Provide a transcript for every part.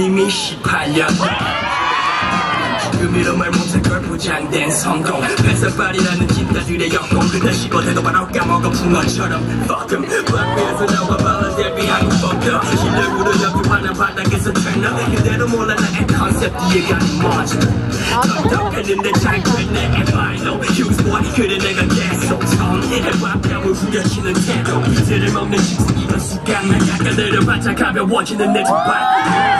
님이 18년 의미로 말 못할 걸 포장된 성공. 뱃살빨이라는 진다들의 역공. 그들 식어대도 바로 까먹어 붕어처럼. Fuck em 밖에서 나와 발라 데뷔하고 뻗어 실력으로 역주하는 바닥에서 트레너 그대로 몰라 나의 컨셉 이해가는 먼저. 덕덕했는데 잘 됐네 에바이노 휴스보이 그래 내가 계속 처음 해밥감을 후려치는 태도. 이들을 먹는 이런 습관만 약간 내려봤자 가벼워지는 내 두발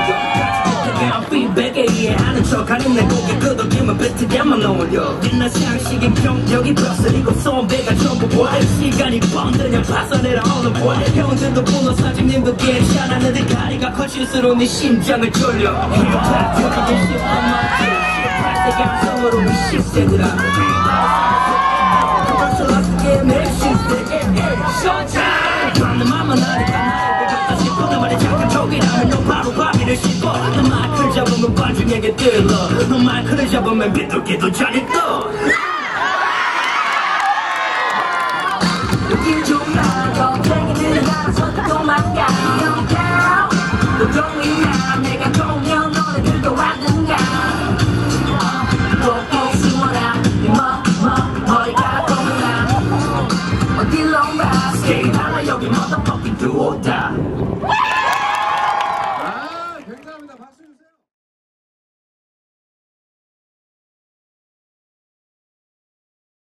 무게만 어울려 옛날 상식이 경력이 거슬리고 선배가 전부 와 시간이 뻥 그냥 파산해라 얼른 와 형들도 보너 사장님도 괜찮아 내들 다리가 커질수록 네 심장을 졸려. 힙합 되게 힙합 맞지 힙합 때 감성으로 우리 10세들아 Showtime! 밤내 맘은 아직 안 나와 싶어 내 말에 잠깐 족이라면 너 바로 바비를 씹어 너 마이크를 잡으면 반중에게 들러 너 마이크를 잡으면 비둘기도 잘 있어